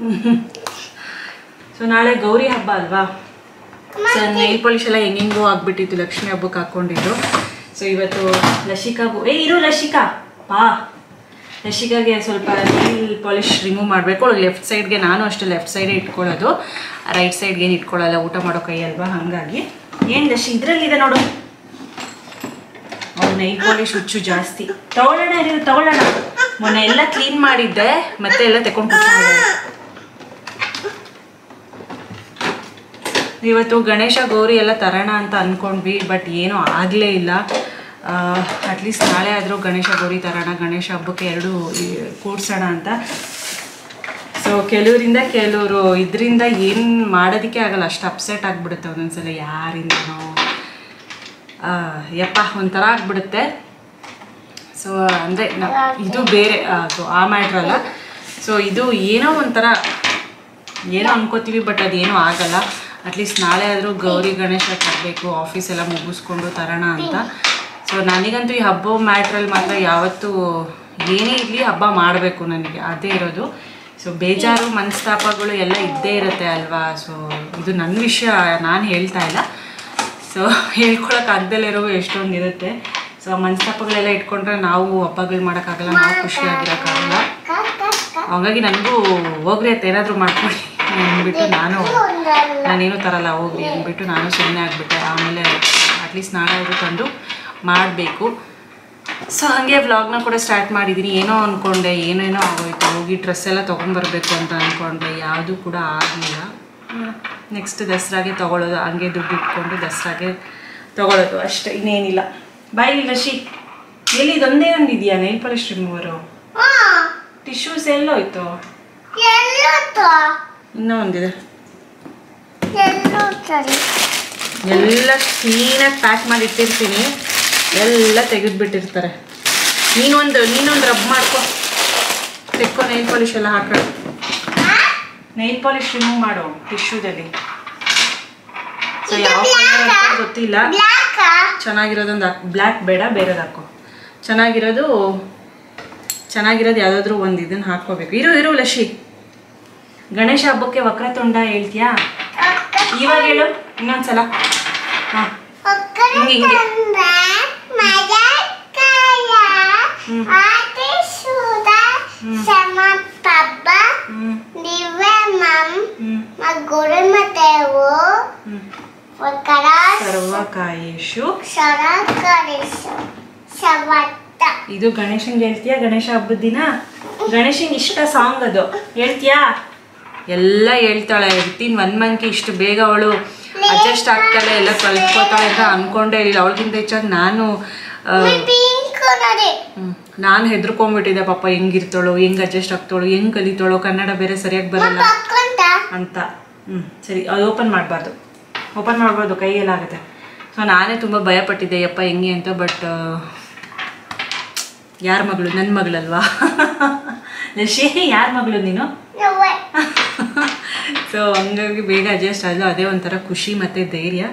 So ನಾಳೆ ಗೌರಿ ಹಬ್ಬ ಅಲ್ವಾ? ಸೊ ನೈಲ್ ಪಾಲಿಶ್ ಎಲ್ಲ ಹೆಂಗೆಂಗೋ ಆಗ್ಬಿಟ್ಟಿತ್ತು. ಲಕ್ಷ್ಮಿ ಹಬ್ಬಕ್ಕೆ ಹಾಕೊಂಡಿದ್ದು. ಸೊ ಇವತ್ತು ಲಶಿಕಾಗೂ ಏ ಇರು ಲಶಿಕಾ. ಪಾ ಲಶಿಕಾಗೆ ಸ್ವಲ್ಪ ನೈಲ್ ಪಾಲಿಶ್ ರಿಮೂವ್ ಮಾಡಬೇಕು. ಲೆಫ್ಟ್ ಸೈಡ್ಗೆ ನಾನು ಅಷ್ಟೇ ಲೆಫ್ಟ್ ಸೈಡೇ ಇಟ್ಕೊಳ್ಳೋದು. ರೈಟ್ ಸೈಡ್ಗೆ ಏನು ಇಟ್ಕೊಳ್ಳಲ್ಲ ಊಟ ಮಾಡೋ ಕೈ ಅಲ್ವಾ? ಹಾಗಾಗಿ. ಏನು ಲಶಿ ಇದರಲ್ಲಿದೆ ನೋಡು. ಅವ್ರು ನೈಲ್ ಪಾಲಿಶ್ ಹುಚ್ಚು ಜಾಸ್ತಿ. ತಗೊಳ್ಳೋಣ ಇರೋದು ತಗೊಳ್ಳೋಣ. ಮೊನ್ನೆ ಎಲ್ಲ ಕ್ಲೀನ್ ಮಾಡಿದ್ದೆ. ಮತ್ತೆ ಎಲ್ಲ ತಗೊಂಡು ಇವತ್ತು ಗಣೇಶ ಗೌರಿ ಎಲ್ಲ ತರೋಣ ಅಂತ ಅಂದ್ಕೊಂಡ್ವಿ ಬಟ್ ಏನೂ ಆಗಲೇ ಇಲ್ಲ. ಅಟ್ಲೀಸ್ಟ್ ನಾಳೆ ಆದರೂ ಗಣೇಶ ಗೌರಿ ತರೋಣ, ಗಣೇಶ ಹಬ್ಬಕ್ಕೆ ಎರಡು ಕೂಡ್ಸೋಣ ಅಂತ. ಸೊ ಕೆಲವರಿಂದ ಕೆಲವರು ಇದರಿಂದ ಏನು ಮಾಡೋದಕ್ಕೆ ಆಗಲ್ಲ, ಅಷ್ಟು ಅಪ್ಸೆಟ್ ಆಗಿಬಿಡುತ್ತೆ ಒಂದೊಂದ್ಸಲ, ಯಾರಿಂದನೋ. ಯಪ್ಪ, ಒಂಥರ ಆಗಿಬಿಡುತ್ತೆ. ಸೊ ಅಂದರೆ ಇದು ಬೇರೆ ಅದು ಆ ಮ್ಯಾಟ್ರ್ ಅಲ್ಲ. ಸೊ ಇದು ಏನೋ ಒಂಥರ, ಏನೋ ಅನ್ಕೋತೀವಿ, ಬಟ್ ಅದೇನೂ ಆಗಲ್ಲ. ಅಟ್ಲೀಸ್ಟ್ ನಾಳೆ ಆದರೂ ಗೌರಿ ಗಣೇಶ ತರಬೇಕು ಆಫೀಸ್ ಎಲ್ಲ ಮುಗಿಸ್ಕೊಂಡು ತರೋಣ ಅಂತ. ಸೊ ನನಗಂತೂ ಈ ಹಬ್ಬ ಮ್ಯಾಟ್ರಲ್ಲಿ ಮಾತ್ರ ಯಾವತ್ತೂ ಏನೇ ಇರಲಿ ಹಬ್ಬ ಮಾಡಬೇಕು ನನಗೆ ಅದೇ ಇರೋದು. ಸೊ ಬೇಜಾರು ಮನಸ್ತಾಪಗಳು ಎಲ್ಲ ಇದ್ದೇ ಇರುತ್ತೆ ಅಲ್ವಾ? ಸೊ ಇದು ನನ್ನ ವಿಷಯ ನಾನು ಹೇಳ್ತಾ ಇಲ್ಲ. ಸೊ ಹೇಳ್ಕೊಳಕ್ಕೆ ಇರೋ ಎಷ್ಟೊಂದು ಇರುತ್ತೆ. ಸೊ ಆ ಮನಸ್ತಾಪಗಳೆಲ್ಲ ಇಟ್ಕೊಂಡ್ರೆ ನಾವು ಹಬ್ಬಗಳು ಮಾಡೋಕ್ಕಾಗಲ್ಲ ನಾವು ಖುಷಿಯಾಗಿರೋಕ್ಕಾಗಲ್ಲ ಹಾಗಾಗಿ ನನಗೂ ಹೋಗ್ರಿ ಅಂತ ಏನಾದರೂ ಮಾಡ್ಕೊಳ್ಳಿ. ಅಂದ್ಬಿಟ್ಟು ನಾನು ನಾನೇನು ತರಲ್ಲ ಹೋಗಿ ಅಂದ್ಬಿಟ್ಟು ನಾನು ಸುಮ್ಮನೆ ಆಗಿಬಿಟ್ಟೆ. ಆಮೇಲೆ ಅಟ್ಲೀಸ್ಟ್ ನಾಳೆ ತಂದು ಮಾಡಬೇಕು. ಸೊ ಹಾಗೆ ವ್ಲಾಗ್ನ ಕೂಡ ಸ್ಟಾರ್ಟ್ ಮಾಡಿದ್ದೀನಿ ಏನೋ ಅಂದ್ಕೊಂಡೆ ಏನೇನೋ ಆಗೋಯ್ತು. ಹೋಗಿ ಡ್ರೆಸ್ ಎಲ್ಲ ತೊಗೊಂಡ್ಬರ್ಬೇಕು ಅಂತ ಅಂದ್ಕೊಂಡೆ ಯಾವುದೂ ಕೂಡ ಆಗಲಿಲ್ಲ. ನೆಕ್ಸ್ಟ್ ದಸರಾಗೆ ತೊಗೊಳೋದು. ಹಂಗೆ ದುಡ್ಡು ಇಟ್ಕೊಂಡು ದಸರಾಗೆ ತೊಗೊಳೋದು. ಅಷ್ಟೇ ಇನ್ನೇನಿಲ್ಲ. ಬಾಯ್ ರಶಿ ಎಲ್ಲಿ ಇದೊಂದೇ ಒಂದು ಇದೆಯಾ ನೈಲ್ ಪಾಲಿಶ್ ರಿಮೂವರು ಟಿಶ್ಯೂಸ್ ಎಲ್ಲೋಯ್ತು? ಇನ್ನೂ ಒಂದಿದೆ ಎಲ್ಲ ಕ್ಲೀನಾಗಿ ಪ್ಯಾಕ್ ಮಾಡಿ ಇಟ್ಟಿರ್ತೀನಿ. ಎಲ್ಲ ತೆಗೆದ್ಬಿಟ್ಟಿರ್ತಾರೆ. ನೀನೊಂದು ನೀನೊಂದು ರಬ್ ಮಾಡ್ಕೊ. ತೆಕ್ಕೋ ನೈಲ್ ಪಾಲಿಶ್ ಎಲ್ಲ ಹಾಕೋಣ. ನೈಲ್ ಪಾಲಿಶ್ ರಿಮೂವ್ ಮಾಡು ಟಿಶ್ಯೂದಲ್ಲಿ ಸೊ ಯಾವ ಕಲರ್ ಅಂತ ಗೊತ್ತಿಲ್ಲ. ಚೆನ್ನಾಗಿರೋದೊಂದು ಹಾಕ್ ಬ್ಲ್ಯಾಕ್ ಬೇಡ ಬೇರೆದು ಹಾಕೋ. ಚೆನ್ನಾಗಿರೋದು ಚೆನ್ನಾಗಿರೋದು ಯಾವುದಾದ್ರೂ ಒಂದು ಇದನ್ನು ಹಾಕ್ಕೋಬೇಕು. ಇರು ಇರು ಲಶಿ. ಗಣೇಶ ಹಬ್ಬಕ್ಕೆ ವಕ್ರತುಂಡ ಹೇಳ್ತೀಯಾ? ಇವಾಗ ಹೇಳು, ಇನ್ನೊಂದ್ಸಲ. ಹಾಂ. ಇದು ಗಣೇಶನ್ಗೆ ಹೇಳ್ತೀಯಾ? ಗಣೇಶ ಹಬ್ಬದ ದಿನ? ಗಣೇಶನ್ ಇಷ್ಟ ಸಾಂಗ್ ಅದು. ಹೇಳ್ತೀಯಾ? ಎಲ್ಲ ಹೇಳ್ತಾಳೆ ಇರ್ತೀನಿ ಒನ್ ಮಂತ್ಗೆ ಇಷ್ಟು ಬೇಗ ಅವಳು ಅಡ್ಜಸ್ಟ್ ಆಗ್ತಾಳೆ ಎಲ್ಲ ಕಲ್ತ್ಕೋತಾಳೆ ಅಂತ ಅನ್ಕೊಂಡೇ ಇಲ್ಲ ಅವಳಿಗಿಂತ ಹೆಚ್ಚಾಗಿ ನಾನು ಹ್ಮ್, ನಾನು ಹೆದರ್ಕೊಂಡ್ಬಿಟ್ಟಿದ್ದೆ ಪಾಪ ಹೆಂಗಿರ್ತಾಳೋ ಹೆಂಗ್ ಅಡ್ಜಸ್ಟ್ ಆಗ್ತಾಳು ಹೆಂಗ್ ಕಲಿತಾಳೋ ಕನ್ನಡ ಬೇರೆ ಸರಿಯಾಗಿ ಬರಲ್ಲ. ಅಂತ. ಹ್ಞೂ ಸರಿ ಅದು ಓಪನ್ ಮಾಡಬಾರ್ದು. ಓಪನ್ ಮಾಡಬಾರ್ದು ಕೈಯೆಲ್ಲ ಆಗುತ್ತೆ. ಸೊ ನಾನೇ ತುಂಬ ಭಯಪಟ್ಟಿದ್ದೆ ಯಪ್ಪ ಹೆಂಗೆ ಅಂತ ಬಟ್ ಯಾರ ಮಗಳು? ನನ್ನ ಮಗಳಲ್ವಾ? ಶೇ ಯಾರ ಮಗಳು ನೀನು? ಸೊ ಹಂಗಾಗಿ ಬೇಗ ಅಡ್ಜಸ್ಟ್ ಆದಲು ಅದೇ ಒಂಥರ ಖುಷಿ ಮತ್ತು ಧೈರ್ಯ.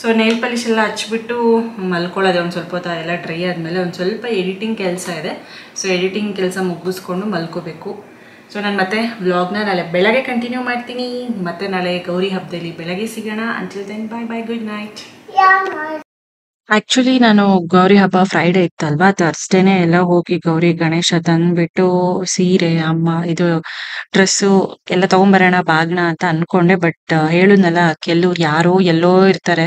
ಸೊ ನೇಲ್ ಪಾಲಿಶ್ ಎಲ್ಲ ಹಚ್ಬಿಟ್ಟು ಮಲ್ಕೊಳ್ಳೋದೆ ಒಂದು ಸ್ವಲ್ಪ ಹೊತ್ತು ಎಲ್ಲ ಡ್ರೈ ಆದಮೇಲೆ ಒಂದು ಸ್ವಲ್ಪ ಎಡಿಟಿಂಗ್ ಕೆಲಸ ಇದೆ. ಸೊ ಎಡಿಟಿಂಗ್ ಕೆಲಸ ಮುಗಿಸ್ಕೊಂಡು ಮಲ್ಕೋಬೇಕು. ಸೊ ನಾನು ಮತ್ತೆ ವ್ಲಾಗ್ನ ನಾಳೆ ಬೆಳಗ್ಗೆ ಕಂಟಿನ್ಯೂ ಮಾಡ್ತೀನಿ. ಮತ್ತೆ ನಾಳೆ ಗೌರಿ ಹಬ್ಬದಲ್ಲಿ ಬೆಳಗ್ಗೆ ಸಿಗೋಣ. Until then bye bye good night actually ನಾನು ಗೌರಿ ಹಬ್ಬ ಫ್ರೈಡೇ ಇತ್ತಲ್ವಾ? ತರ್ಸ್ಡೇನೆ ಎಲ್ಲ ಹೋಗಿ ಗೌರಿ ಗಣೇಶ ತಂದ್ಬಿಟ್ಟು ಸೀರೆ, ಅಮ್ಮ ಇದು ಡ್ರೆಸ್ಸು ಎಲ್ಲ ತಗೊಂಬರೋಣ, ಬಾಗ್ನ ಅಂತ ಅನ್ಕೊಂಡೆ. ಬಟ್ ಹೇಳುದ್ನಲ್ಲ, ಕೆಲವ್ರು ಯಾರೋ ಎಲ್ಲೋ ಇರ್ತಾರೆ.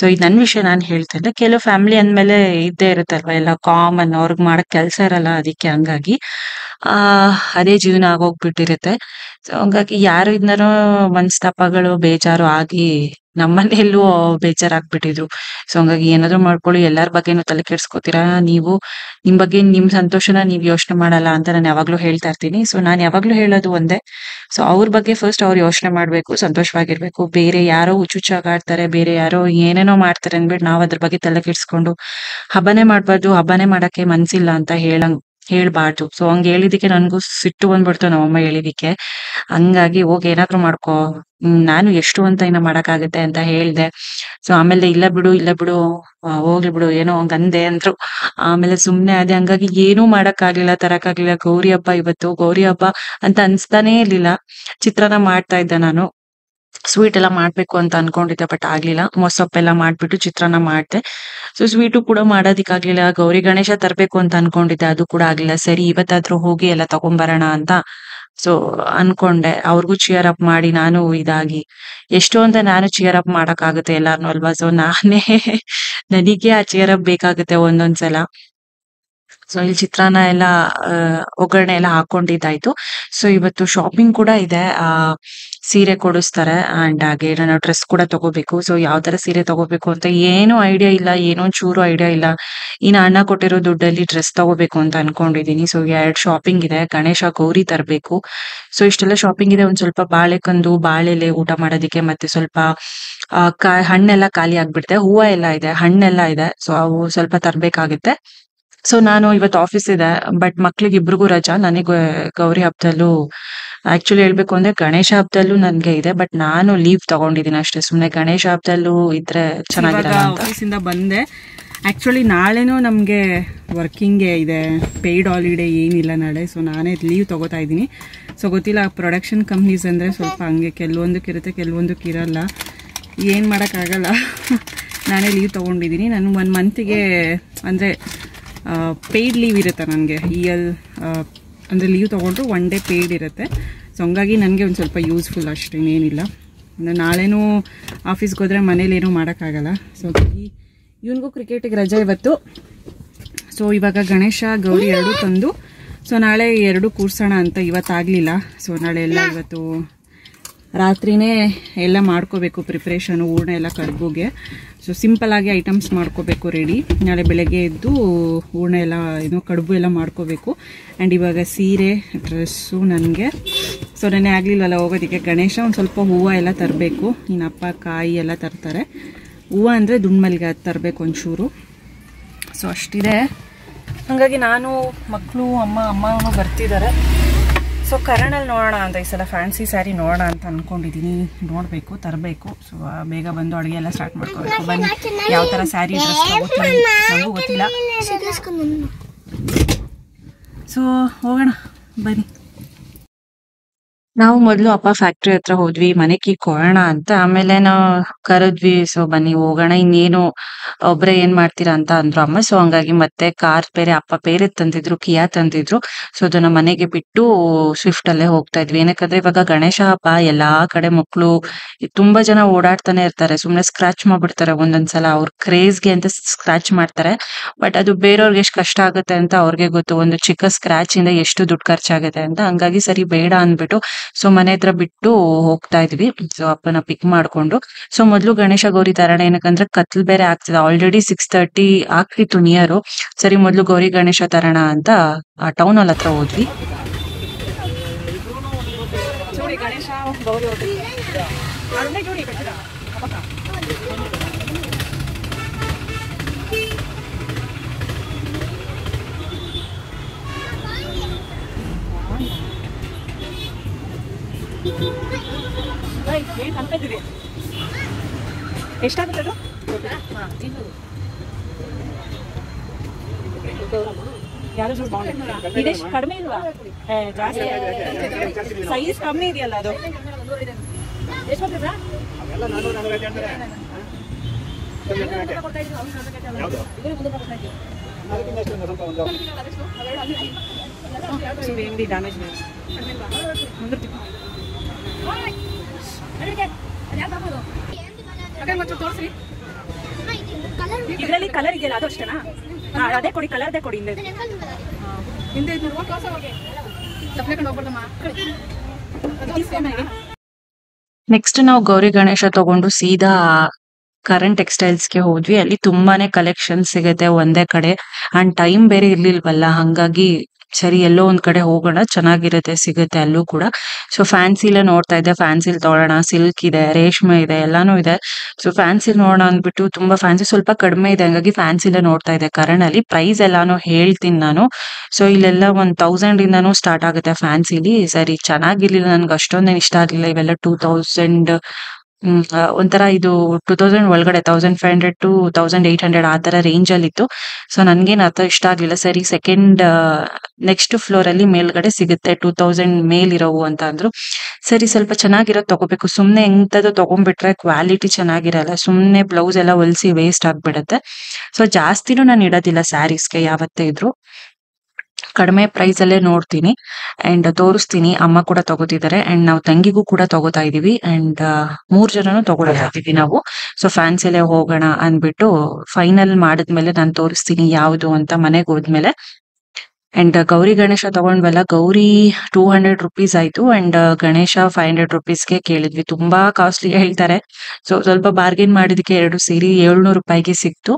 ಸೊ ಇದು ನನ್ನ ವಿಷಯ ನಾನು ಹೇಳ್ತಾ ಕೆಲವು ಫ್ಯಾಮಿಲಿ ಅಂದ್ಮೇಲೆ ಇದ್ದೇ ಇರುತ್ತಲ್ವಾ? ಎಲ್ಲ ಕಾಮನ್ ಅವ್ರಿಗೆ ಮಾಡಕ್ ಕೆಲಸ ಇರಲ್ಲ, ಅದಕ್ಕೆ ಹಂಗಾಗಿ. ಆ, ಅದೇ ಜೀವನ ಆಗೋಗ್ಬಿಟ್ಟಿರುತ್ತೆ ಸೊ ಹಂಗಾಗಿ ಯಾರು ಇದನ್ನೋ ಮನಸ್ತಾಪಗಳು ಬೇಜಾರು ಆಗಿ ನಮ್ಮನೆಯಲ್ಲೂ ಬೇಜಾರಾಗ್ಬಿಟ್ಟಿದ್ರು. ಸೊ ಹಂಗಾಗಿ ಏನಾದ್ರು ಮಾಡ್ಕೊಳ್ಳಿ, ಎಲ್ಲಾರ ಬಗ್ಗೆನೂ ತಲೆ ಕೆಡ್ಸ್ಕೊತೀರಾ? ನೀವು, ನಿಮ್ ಬಗ್ಗೆ ನಿಮ್ ಸಂತೋಷನ ನೀವ್ ಯೋಚನೆ ಮಾಡಲ್ಲ ಅಂತ ನಾನು ಯಾವಾಗ್ಲೂ ಹೇಳ್ತಾ ಇರ್ತೀನಿ. ಸೊ ನಾನ್ ಯಾವಾಗ್ಲೂ ಹೇಳೋದು ಒಂದೇ. ಸೊ ಅವ್ರ ಬಗ್ಗೆ ಫಸ್ಟ್ ಅವ್ರು ಯೋಚನೆ ಮಾಡ್ಬೇಕು, ಸಂತೋಷವಾಗಿರ್ಬೇಕು. ಬೇರೆ ಯಾರೋ ಹುಚ್ಚುಚ್ಚಾಗಾಡ್ತಾರೆ, ಬೇರೆ ಯಾರೋ ಏನೇನೋ ಮಾಡ್ತಾರೆ ಅಂದ್ಬಿಟ್ಟು ನಾವ್ ಅದ್ರ ಬಗ್ಗೆ ತಲೆ ಕೆಡ್ಸ್ಕೊಂಡು ಹಬ್ಬನೇ ಮಾಡ್ಬಾರ್ದು, ಹಬ್ಬನೇ ಮಾಡಕ್ಕೆ ಮನ್ಸಿಲ್ಲ ಅಂತ ಹೇಳಂಗ್ ಹೇಳ್ಬಾರ್ದು. ಸೊ ಹಂಗ್ ಹೇಳಿದಕ್ಕೆ ನನ್ಗೂ ಸಿಟ್ಟು ಬಂದ್ಬಿಡ್ತು ನಮ್ಮಮ್ಮ ಹೇಳಿದಕ್ಕೆ ಹಂಗಾಗಿ ಹೋಗಿ ಏನಾದ್ರು ಮಾಡ್ಕೋ. ನಾನು ಎಷ್ಟು ಅಂತ ಇನ್ನ ಮಾಡಕ್ಕಾಗತ್ತೆ ಅಂತ ಹೇಳ್ದೆ. ಸೊ ಆಮೇಲೆ ಇಲ್ಲ ಬಿಡು ಇಲ್ಲ ಬಿಡು ಹೋಗ್ಲಿ ಬಿಡು, ಏನೋ ಹಂಗಂದೆ ಅಂದೆ ಅಂದ್ರು. ಆಮೇಲೆ ಸುಮ್ನೆ ಅದೇ ಹಂಗಾಗಿ ಏನೂ ಮಾಡಕ್ಕಾಗ್ಲಿಲ್ಲ ತರಕ್ಕಾಗ್ಲಿಲ್ಲ ಗೌರಿ ಹಬ್ಬ ಇವತ್ತು ಗೌರಿ ಹಬ್ಬ ಅಂತ ಅನ್ಸ್ತಾನೇ ಇರ್ಲಿಲ್ಲ. ಚಿತ್ರಾನ್ನ ಮಾಡ್ತಾ ಇದ್ದೆ ನಾನು. ಸ್ವೀಟ್ ಎಲ್ಲ ಮಾಡ್ಬೇಕು ಅಂತ ಅನ್ಕೊಂಡಿದ್ದೆ ಬಟ್ ಆಗ್ಲಿಲ್ಲ. ಮೊಸಪ್ಪೆಲ್ಲ ಮಾಡ್ಬಿಟ್ಟು ಚಿತ್ರಾನ್ನ ಮಾಡ್ದೆ. ಸೊ ಸ್ವೀಟು ಕೂಡ ಮಾಡೋದಿಕ್ಕಾಗ್ಲಿಲ್ಲ ಗೌರಿ ಗಣೇಶ ತರ್ಬೇಕು ಅಂತ ಅನ್ಕೊಂಡಿದ್ದೆ, ಅದು ಕೂಡ ಆಗ್ಲಿಲ್ಲ. ಸರಿ, ಇವತ್ತಾದ್ರೂ ಹೋಗಿ ಎಲ್ಲ ತಗೊಂಡ್ಬರೋಣ ಅಂತ. ಸೊ ಅನ್ಕೊಂಡೆ. ಅವ್ರಿಗೂ ಚಿಯರ್ ಅಪ್ ಮಾಡಿ, ನಾನು ಇದಾಗಿ. ಎಷ್ಟು ಅಂತ ನಾನು ಚಿಯರ್ ಅಪ್ ಮಾಡಕ್ಕಾಗುತ್ತೆ ಎಲ್ಲಾರ್ನು ಅಲ್ವಾ? ಸೊ ನಾನೇ ನನಗೆ ಆ ಚಿಯರ್ ಅಪ್ ಬೇಕಾಗುತ್ತೆ ಒಂದೊಂದ್ಸಲ. ಸೊ ಇಲ್ಲಿ ಚಿತ್ರಾನ್ನ ಎಲ್ಲ ಒಗ್ಗರಣೆ ಎಲ್ಲ ಹಾಕೊಂಡಿದ್ದಾಯ್ತು. ಸೊ ಇವತ್ತು ಶಾಪಿಂಗ್ ಕೂಡ ಇದೆ. ಆ, ಸೀರೆ ಕೊಡಿಸ್ತಾರೆ ಅಂಡ್ ಹಾಗೆ ನಾನು ಡ್ರೆಸ್ ಕೂಡ ತಗೋಬೇಕು. ಸೊ ಯಾವ ತರ ಸೀರೆ ತಗೋಬೇಕು ಅಂತ ಏನು ಐಡಿಯಾ ಇಲ್ಲ, ಏನೋ ಚೂರು ಐಡಿಯಾ ಇಲ್ಲ. ಇನ್ನು ಅಣ್ಣ ಕೊಟ್ಟಿರೋ ದುಡ್ಡಲ್ಲಿ ಡ್ರೆಸ್ ತಗೋಬೇಕು ಅಂತ ಅನ್ಕೊಂಡಿದೀನಿ ಸೊ ಎರಡು ಶಾಪಿಂಗ್ ಇದೆ. ಗಣೇಶ ಗೌರಿ ತರಬೇಕು. ಸೊ ಇಷ್ಟೆಲ್ಲ ಶಾಪಿಂಗ್ ಇದೆ. ಒಂದ್ ಸ್ವಲ್ಪ ಬಾಳೆಕಂದು ಬಾಳೆಲೆ ಊಟ ಮಾಡೋದಿಕ್ಕೆ ಮತ್ತೆ ಸ್ವಲ್ಪ ಕಾ, ಹಣ್ಣೆಲ್ಲ ಖಾಲಿ ಆಗ್ಬಿಡುತ್ತೆ ಹೂವ ಎಲ್ಲ ಇದೆ. ಹಣ್ಣೆಲ್ಲ ಇದೆ. ಸೊ ಅವು ಸ್ವಲ್ಪ ತರ್ಬೇಕಾಗುತ್ತೆ. ಸೊ ನಾನು ಇವತ್ತು ಆಫೀಸ್ ಇದೆ ಬಟ್ ಮಕ್ಳಿಗೆ ಇಬ್ರಿಗೂ ರಜಾ. ನನಗೆ ಗೌರಿ ಹಬ್ಬದಲ್ಲೂ ಆಕ್ಚುಲಿ ಹೇಳ್ಬೇಕು ಅಂದ್ರೆ ಗಣೇಶ ಹಬ್ಬದಲ್ಲೂ ನನ್ಗೆ ಇದೆ ಬಟ್ ನಾನು ಲೀವ್ ತಗೊಂಡಿದ್ದೀನಿ ಅಷ್ಟೇ. ಸುಮ್ನೆ ಗಣೇಶ ಹಬ್ಬದಲ್ಲೂ ಇದ್ರೆ ಚೆನ್ನಾಗಿರಲ್ಲ ಆಫೀಸಿಂದ ಬಂದೆ. ಆಕ್ಚುಲಿ ನಾಳೆನೂ ನಮಗೆ ವರ್ಕಿಂಗೇ ಇದೆ ಪೇಯ್ಡ್ ಹಾಲಿಡೇ ಏನಿಲ್ಲ ನಾಳೆ. ಸೊ ನಾನೇ ಲೀವ್ ತಗೋತಾ ಇದ್ದೀನಿ. ಸೊ ಗೊತ್ತಿಲ್ಲ ಪ್ರೊಡಕ್ಷನ್ ಕಂಪ್ನೀಸ್ ಅಂದರೆ ಸ್ವಲ್ಪ ಹಂಗೆ ಕೆಲವೊಂದಕ್ಕೆ ಇರುತ್ತೆ ಕೆಲವೊಂದಕ್ಕೆ ಇರಲ್ಲ. ಏನು ಮಾಡೋಕ್ಕಾಗಲ್ಲ. ನಾನೇ ಲೀವ್ ತೊಗೊಂಡಿದ್ದೀನಿ. ನಾನು ಒನ್ ಮಂತಿಗೆ ಅಂದರೆ ಪೇಯ್ಡ್ ಲೀವ್ ಇರುತ್ತೆ ನನಗೆ. ಇಯಲ್ ಅಂದರೆ ಲೀವ್ ತೊಗೊಂಡ್ರು ಒನ್ ಡೇ ಪೇಯ್ಡ್ ಇರುತ್ತೆ. ಸೊ ಹಂಗಾಗಿ ನನಗೆ ಒಂದು ಸ್ವಲ್ಪ ಯೂಸ್ಫುಲ್ ಅಷ್ಟೇ ಏನಿಲ್ಲ ನಾಳೆನೂ ಆಫೀಸ್ಗೆ ಹೋದರೆ ಮನೇಲೇನೂ ಮಾಡೋಕ್ಕಾಗಲ್ಲ. ಸೊ ಇವನಿಗೂ ಕ್ರಿಕೆಟಿಗೆ ರಜೆ ಇವತ್ತು. ಸೊ ಇವಾಗ ಗಣೇಶ, ಗೌರಿ ಎರಡು ತಂದು ಸೊ ನಾಳೆ ಎರಡು ಕೂರ್ಸೋಣ ಅಂತ ಇವತ್ತಾಗಲಿಲ್ಲ. ಸೊ ನಾಳೆ ಎಲ್ಲ ಇವತ್ತು ರಾತ್ರಿನೇ ಎಲ್ಲ ಮಾಡ್ಕೋಬೇಕು ಪ್ರಿಪ್ರೇಷನು ಹೂರ್ಣ ಎಲ್ಲ ಕಡುಬುಗೆ ಸೊ ಸಿಂಪಲ್ಲಾಗಿ ಐಟಮ್ಸ್ ಮಾಡ್ಕೋಬೇಕು ರೆಡಿ ನಾಳೆ ಬೆಳಗ್ಗೆ ಎದ್ದು ಹೂರ್ಣ ಎಲ್ಲ ಏನು ಕಡುಬು ಎಲ್ಲ ಮಾಡ್ಕೋಬೇಕು. ಆ್ಯಂಡ್ ಇವಾಗ ಸೀರೆ ಡ್ರೆಸ್ಸು ನನಗೆ. ಸೊ ನೆನೆ ಆಗಲಿಲ್ಲಲ್ಲ, ಹೋಗೋದಕ್ಕೆ ಗಣೇಶ ಒಂದು ಸ್ವಲ್ಪ ಹೂವು ಎಲ್ಲ ತರಬೇಕು. ಇನ್ನು ಅಪ್ಪ, ಕಾಯಿ ಎಲ್ಲ ತರ್ತಾರೆ. ಹೂವು ಅಂದರೆ ದುಂಡ್ಮಲ್ಗೆ ಅದು ತರಬೇಕು ಒಂಚೂರು. ಸೊ ಅಷ್ಟಿದೆ. ಹಾಗಾಗಿ ನಾನು ಮಕ್ಕಳು ಅಮ್ಮ, ಅಮ್ಮನೂ ಬರ್ತಿದ್ದಾರೆ. ಸೊ ಕರಣಲ್ಲಿ ನೋಡೋಣ ಅಂತ ಈ ಸಲ ಫ್ಯಾನ್ಸಿ ಸ್ಯಾರಿ ನೋಡೋಣ ಅಂತ ಅನ್ಕೊಂಡಿದ್ದೀನಿ ನೋಡಬೇಕು ತರಬೇಕು. ಸೊ ಬೇಗ ಬಂದು ಅಡುಗೆ ಎಲ್ಲ ಸ್ಟಾರ್ಟ್ ಮಾಡ್ಕೋಬೇಕು. ಬನ್ನಿ ಯಾವ ಥರ ಸ್ಯಾರಿ ಡ್ರೆಸ್ ತಗೋತೀನಿ ನನಗೂ ಗೊತ್ತಿಲ್ಲ. ಸೊ ಹೋಗೋಣ. ಬನ್ನಿ. ನಾವು ಮೊದ್ಲು ಅಪ್ಪ ಫ್ಯಾಕ್ಟ್ರಿ ಹತ್ರ ಹೋದ್ವಿ, ಮನೆ ಕೀ ಕೊಡೋಣ ಅಂತ. ಆಮೇಲೆ ನಾವು ಕರೆದ್ವಿ. ಸೊ ಬನ್ನಿ ಹೋಗೋಣ. ಇನ್ನೇನು ಒಬ್ರೇ ಏನ್ ಮಾಡ್ತೀರಾ ಅಂತ ಅಂದ್ರು ಅಮ್ಮ. ಸೊ ಹಂಗಾಗಿ ಮತ್ತೆ ಕಾರ್ ಬೇರೆ ಅಪ್ಪ ಬೇರೆ ತಂದಿದ್ರು ಕಿಯಾ ತಂದಿದ್ರು. ಸೊ ಅದನ್ನ ಮನೆಗೆ ಬಿಟ್ಟು ಸ್ವಿಫ್ಟ್ ಅಲ್ಲೇ ಹೋಗ್ತಾ ಇದ್ವಿ. ಏನಕ್ಕಂದ್ರೆ ಇವಾಗ ಗಣೇಶ ಹಬ್ಬ, ಎಲ್ಲಾ ಕಡೆ ಮಕ್ಳು ತುಂಬಾ ಜನ ಓಡಾಡ್ತಾನೆ ಇರ್ತಾರೆ. ಸುಮ್ನೆ ಸ್ಕ್ರಾಚ್ ಮಾಡ್ಬಿಡ್ತಾರೆ ಒಂದೊಂದ್ಸಲ. ಅವ್ರ ಕ್ರೇಜ್ಗೆ ಅಂತ ಸ್ಕ್ರಾಚ್ ಮಾಡ್ತಾರೆ. ಬಟ್ ಅದು ಬೇರೆಯವ್ರಿಗೆ ಎಷ್ಟು ಕಷ್ಟ ಆಗುತ್ತೆ ಅಂತ ಅವ್ರಿಗೆ ಗೊತ್ತು. ಒಂದು ಚಿಕ್ಕ ಸ್ಕ್ರಾಚ್ ಇಂದ ಎಷ್ಟು ದುಡ್ಡು ಖರ್ಚಾಗುತ್ತೆ ಅಂತ. ಹಂಗಾಗಿ ಸರಿ ಬೇಡ ಅಂದ್ಬಿಟ್ಟು ಸೊ ಮನೆ ಹತ್ರ ಬಿಟ್ಟು ಹೋಗ್ತಾ ಇದ್ವಿ. ಸೊ ಅಪ್ಪನ ಪಿಕ್ ಮಾಡ್ಕೊಂಡು. ಸೊ ಮೊದ್ಲು ಗಣೇಶ ಗೌರಿ ತರಣ ಏನಕ್ಕಂದ್ರೆ ಕತ್ಲ್ ಬೇರೆ ಆಗ್ತಿದೆ. ಆಲ್ರೆಡಿ ಸಿಕ್ಸ್ ತರ್ಟಿ ಆಗ್ತಿತ್ತು ನಿಯರು ಸರಿ, ಮೊದ್ಲು ಗೌರಿ ಗಣೇಶ ತರಣ ಅಂತ ಟೌನ್ ಅಲ್ಲಿ ಹತ್ರ ಹೋದ್ವಿ. ಗಣೇಶ ಗೌರಿ ಎಷ್ಟಾಗುತ್ತೆ ಅದು ಯಾರು ಇದೆಷ್ಟು ಕಡಿಮೆ ಇಲ್ವಾ? ಜಾಸ್ತಿ. ಸೈಜ್ ಕಮ್ಮಿ ಇದೆಯಲ್ಲ ಅದು. ಎಷ್ಟು ಡ್ಯಾಮೇಜ್ ಇದರಲ್ಲಿ ಕಲರ್ ಇದೆಯಲ್ಲ, ಅದು ಅಷ್ಟೇನಾ? ಅದೇ ಕೊಡಿ ಕಲರ್ದೇ ಕೊಡಿ ಹಿಂದೆ. ಹಿಂದೆ ನೆಕ್ಸ್ಟ್ ನಾವು ಗೌರಿ ಗಣೇಶ ತಗೊಂಡು ಸೀದಾ ಕರೆಂಟ್ ಟೆಕ್ಸ್ಟೈಲ್ಸ್ಗೆ ಹೋದ್ವಿ. ಅಲ್ಲಿ ತುಂಬಾನೇ ಕಲೆಕ್ಷನ್ ಸಿಗುತ್ತೆ ಒಂದೇ ಕಡೆ. ಅಂಡ್ ಟೈಮ್ ಬೇರೆ ಇರ್ಲಿಲ್ವಲ್ಲ, ಹಂಗಾಗಿ ಸರಿ, ಎಲ್ಲೋ ಒಂದ್ ಕಡೆ ಹೋಗೋಣ, ಚೆನ್ನಾಗಿರುತ್ತೆ, ಸಿಗುತ್ತೆ ಅಲ್ಲೂ ಕೂಡ. ಸೊ ಫ್ಯಾನ್ಸಿಲೇ ನೋಡ್ತಾ ಇದ್ದೆ. ಫ್ಯಾನ್ಸಿಲ್ ತಗೊಳ್ಳೋಣ ಸಿಲ್ಕ್ ಇದೆ, ರೇಷ್ಮೆ ಇದೆ, ಎಲ್ಲಾನು ಇದೆ. ಸೊ ಫ್ಯಾನ್ಸಿಲ್ ನೋಡೋಣ ಅಂದ್ಬಿಟ್ಟು ತುಂಬಾ ಫ್ಯಾನ್ಸಿ ಸ್ವಲ್ಪ ಕಡಿಮೆ ಇದೆ. ಹಂಗಾಗಿ ಫ್ಯಾನ್ಸಿಲೇ ನೋಡ್ತಾ ಕಾರಣ ಅಲ್ಲಿ ಪ್ರೈಸ್ ಎಲ್ಲಾನು ಹೇಳ್ತೀನಿ ನಾನು. ಸೊ ಇಲ್ಲೆಲ್ಲ ಒಂದ್ ತೌಸಂಡ್ ಇಂದಾನು ಸ್ಟಾರ್ಟ್ ಆಗುತ್ತೆ ಫ್ಯಾನ್ಸಿಲಿ ಸರಿ, ಚೆನ್ನಾಗಿರ್ಲಿಲ್ಲ, ನನ್ಗೆ ಅಷ್ಟೊಂದೇನು ಇಷ್ಟ ಆಗ್ಲಿಲ್ಲ. ಇವೆಲ್ಲ ಟೂ ತೌಸಂಡ್ ಹ್ಮ್ ಆ, ಒಂಥರ ಇದು ಟೂ ತೌಸಂಡ್ ಒಳಗಡೆ thousand five hundred two thousand eight hundred ಆ ತರ ರೇಂಜ್ ಅಲ್ಲಿ ಇತ್ತು. ಸೊ ನನ್ಗೇನ್ ಅರ್ಥ ಇಷ್ಟ ಆಗ್ಲಿಲ್ಲ. ಸರಿ ಸೆಕೆಂಡ್ ನೆಕ್ಸ್ಟ್ ಫ್ಲೋರ್ ಅಲ್ಲಿ ಮೇಲ್ಗಡೆ ಸಿಗುತ್ತೆ ಟೂ ತೌಸಂಡ್ ಮೇಲ್ ಇರೋವು ಅಂತ ಅಂದ್ರು. ಸರಿ ಸ್ವಲ್ಪ ಚೆನ್ನಾಗಿರೋದು ತಗೋಬೇಕು. ಸುಮ್ನೆ ಎಂಥದ್ದು ತಗೊಂಡ್ಬಿಟ್ರೆ ಕ್ವಾಲಿಟಿ ಚೆನ್ನಾಗಿರಲ್ಲ. ಸುಮ್ನೆ ಬ್ಲೌಸ್ ಎಲ್ಲ ಹೊಲಿಸಿ ವೇಸ್ಟ್ ಆಗ್ಬಿಡತ್ತೆ. ಸೊ ಜಾಸ್ತಿನೂ ನಾನು ಇಡೋದಿಲ್ಲ ಸ್ಯಾರೀಸ್ಗೆ ಯಾವತ್ತೇ ಇದ್ರು. ಕಡಿಮೆ ಪ್ರೈಸ್ ಅಲ್ಲೇ ನೋಡ್ತೀನಿ. ಅಂಡ್ ತೋರಿಸ್ತೀನಿ. ಅಮ್ಮ ಕೂಡ ತಗೋತಿದ್ದಾರೆ. ಅಂಡ್ ನಾವು ತಂಗಿಗೂ ಕೂಡ ತಗೋತಾ ಇದೀವಿ. ಅಂಡ್ ಮೂರ್ ಜನನು ತಗೊಳ್ತಾ ಇದೀವಿ ನಾವು. ಸೊ ಫ್ಯಾನ್ಸಿಲೇ ಹೋಗೋಣ ಅಂದ್ಬಿಟ್ಟು ಫೈನಲ್ ಮಾಡಿದ್ಮೇಲೆ ನಾನು ತೋರಿಸ್ತೀನಿ ಯಾವ್ದು ಅಂತ ಮನೆಗೆ ಹೋದ್ಮೇಲೆ. ಅಂಡ್ ಗೌರಿ ಗಣೇಶ ತಗೊಂಡ್ವಲ್ಲ ಗೌರಿ ಟೂ ಹಂಡ್ರೆಡ್ ರುಪೀಸ್ ಆಯ್ತು. ಅಂಡ್ ಗಣೇಶ ಫೈವ್ ಹಂಡ್ರೆಡ್ ರುಪೀಸ್ಗೆ ಕೇಳಿದ್ವಿ. ತುಂಬಾ ಕಾಸ್ಟ್ಲಿ ಹೇಳ್ತಾರೆ. ಸೊ ಸ್ವಲ್ಪ ಬಾರ್ಗೇನ್ ಮಾಡಿದಕ್ಕೆ ಎರಡು ಸೇರಿ ಏಳ್ನೂರು ರೂಪಾಯಿಗೆ ಸಿಕ್ತು.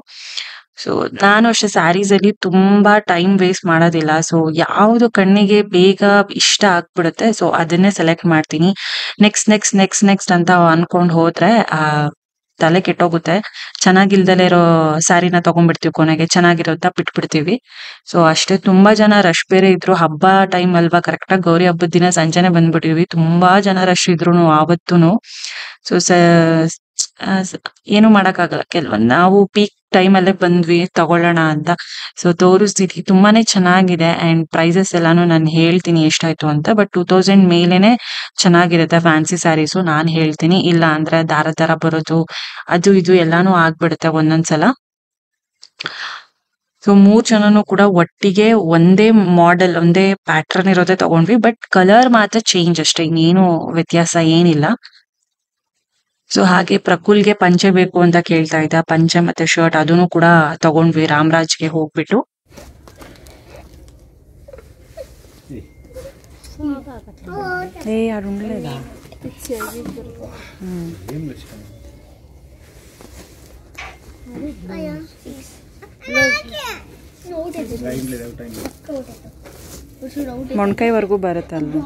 ಸೊ ನಾನು ಅಷ್ಟೇ ಸ್ಯಾರೀಸ್ ಅಲ್ಲಿ ತುಂಬಾ ಟೈಮ್ ವೇಸ್ಟ್ ಮಾಡೋದಿಲ್ಲ. ಸೊ ಯಾವ್ದು ಕಣ್ಣಿಗೆ ಬೇಗ ಇಷ್ಟ ಆಗ್ಬಿಡುತ್ತೆ ಸೊ ಅದನ್ನೇ ಸೆಲೆಕ್ಟ್ ಮಾಡ್ತೀನಿ. ನೆಕ್ಸ್ಟ್ ನೆಕ್ಸ್ಟ್ ನೆಕ್ಸ್ಟ್ ನೆಕ್ಸ್ಟ್ ಅಂತ ಅನ್ಕೊಂಡ್ ಹೋದ್ರೆ, ಆ, ತಲೆ ಕೆಟ್ಟೋಗುತ್ತೆ. ಚೆನ್ನಾಗಿಲ್ದಲೇ ಇರೋ ಸ್ಯಾರಿನ ತಗೊಂಡ್ಬಿಡ್ತೀವಿ ಕೊನೆಗೆ. ಚೆನ್ನಾಗಿರೋದ ಬಿಟ್ಬಿಡ್ತೀವಿ. ಸೊ ಅಷ್ಟೇ ತುಂಬಾ ಜನ ರಶ್ ಬೇರೆ ಇದ್ರು. ಹಬ್ಬ ಟೈಮ್ ಅಲ್ವಾ? ಕರೆಕ್ಟ್ ಆಗಿ ಗೌರಿ ಹಬ್ಬದ ದಿನ ಸಂಜೆನೆ ಬಂದ್ಬಿಟ್ಟಿದ್ವಿ. ತುಂಬಾ ಜನ ರಶ್ ಇದ್ರು ಆವತ್ತೂನು. ಸೊ ಏನು ಮಾಡಕ್ಕಾಗಲ್ಲ. ಕೆಲವೊಂದ್ ನಾವು ಪೀಕ್ ಟೈಮ್ ಅಲ್ಲೇ ಬಂದ್ವಿ, ತಗೊಳ್ಳೋಣ ಅಂತ. ಸೊ ತೋರಿಸ್ತಿದ್ವಿ ತುಂಬಾನೇ ಚೆನ್ನಾಗಿದೆ ಅಂಡ್ ಪ್ರೈಸಸ್ ಎಲ್ಲಾನು ನಾನು ಹೇಳ್ತೀನಿ ಎಷ್ಟಾಯ್ತು ಅಂತ. ಬಟ್ ಟೂ ತೌಸಂಡ್ ಮೇಲೇನೆ ಚೆನ್ನಾಗಿರುತ್ತೆ ಫ್ಯಾನ್ಸಿ ಸ್ಯಾರೀಸು ನಾನ್ ಹೇಳ್ತೀನಿ. ಇಲ್ಲ ಅಂದ್ರೆ ದಾರ ದಾರ ಬರೋದು, ಅದು ಇದು ಎಲ್ಲಾನು ಆಗ್ಬಿಡುತ್ತೆ ಒಂದೊಂದ್ಸಲ. ಸೊ ಮೂರ್ ಜನನು ಕೂಡ ಒಟ್ಟಿಗೆ ಒಂದೇ ಮಾಡೆಲ್ ಒಂದೇ ಪ್ಯಾಟರ್ನ್ ಇರೋದೇ ತಗೊಂಡ್ವಿ. ಬಟ್ ಕಲರ್ ಮಾತ್ರ ಚೇಂಜ್ ಅಷ್ಟೇ. ಇನ್ನೇನು ವ್ಯತ್ಯಾಸ ಏನಿಲ್ಲ. ಸೊ ಹಾಗೆ ಪ್ರಕುಲ್ಗೆ ಪಂಚೆ ಬೇಕು ಅಂತ ಕೇಳ್ತಾ ಇದ್ದ. ಪಂಚೆ ಮತ್ತೆ ಶರ್ಟ್ ಅದನ್ನು ಕೂಡ ತಗೊಂಡ್ವಿ. ರಾಮರಾಜ್ಗೆ ಹೋಗ್ಬಿಟ್ಟು. ಮೊಣ್ಕೈವರೆಗೂ ಬರುತ್ತಲ್ವ?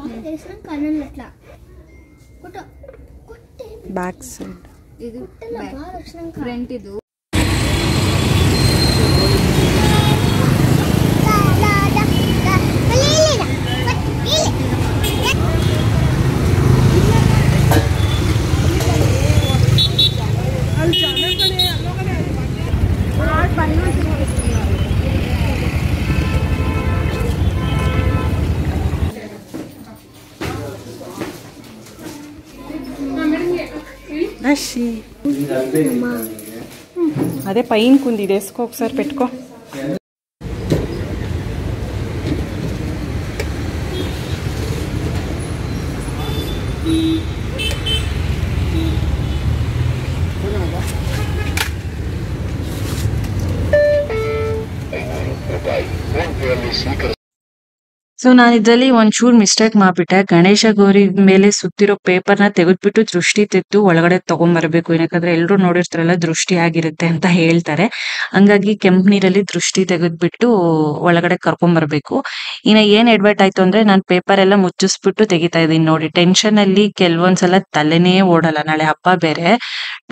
ಬ್ಯಾಕ್ ಸೈಡ್ ಇದು ಫ್ರಂಟ್ ಇದು రషి hmm. అదే పైన కుంది ఇది వేసుకో ఒకసారి పెట్టుకో. ಸೊ ನಾನು ಇದ್ರಲ್ಲಿ ಒಂಚೂರ್ ಮಿಸ್ಟೇಕ್ ಮಾಡ್ಬಿಟ್ಟೆ. ಗಣೇಶ ಗೌರಿ ಮೇಲೆ ಸುತ್ತಿರೋ ಪೇಪರ್ನ ತೆಗೆದ್ಬಿಟ್ಟು ದೃಷ್ಟಿ ತೆತ್ತು ಒಳಗಡೆ ತಗೊಂಡ್ಬರ್ಬೇಕು ಯಾಕಂದ್ರೆ ಎಲ್ಲರೂ ನೋಡಿರ್ತಾರಲ್ಲ, ದೃಷ್ಟಿ ಆಗಿರುತ್ತೆ ಅಂತ ಹೇಳ್ತಾರೆ. ಹಂಗಾಗಿ ಕೆಂಪು ನೀರಲ್ಲಿ ದೃಷ್ಟಿ ತೆಗೆದ್ಬಿಟ್ಟು ಒಳಗಡೆ ಕರ್ಕೊಂಡ್ ಬರ್ಬೇಕು ಇನ್ನ ಏನ್ ಆಯ್ತು ಅಂದ್ರೆ ನಾನ್ ಪೇಪರ್ ಎಲ್ಲ ಮುಚ್ಚಿಸ್ಬಿಟ್ಟು ತೆಗಿತಾ ಇದೀನಿ ನೋಡಿ. ಟೆನ್ಷನ್ ಅಲ್ಲಿ ಕೆಲವೊಂದ್ಸಲ ತಲೆನೇ ಓಡಲ್ಲ. ನಾಳೆ ಹಬ್ಬ ಬೇರೆ.